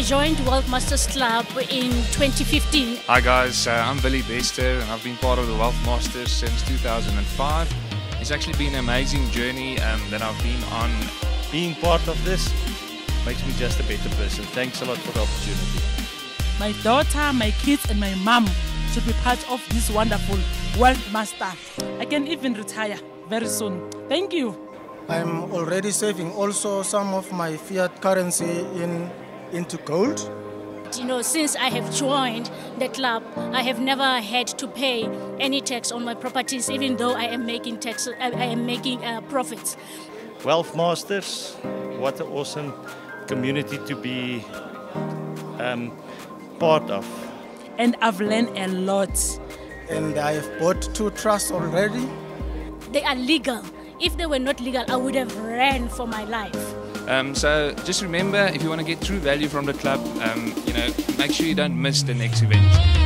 joined Wealth Masters Club in 2015. Hi guys, uh, I'm Billy Bester and I've been part of the Wealth Masters since 2005. It's actually been an amazing journey um, that I've been on. Being part of this makes me just a better person. Thanks a lot for the opportunity. My daughter, my kids, and my mom should be part of this wonderful Wealth Master. I can even retire very soon. Thank you. I'm already saving also some of my fiat currency in into gold. You know, since I have joined the club, I have never had to pay any tax on my properties, even though I am making tax. I am making uh, profits. Wealth Masters, what an awesome community to be um, part of. And I've learned a lot. And I have bought two trusts already. They are legal. If they were not legal, I would have ran for my life. Um, so just remember, if you want to get true value from the club, um, you know, make sure you don't miss the next event.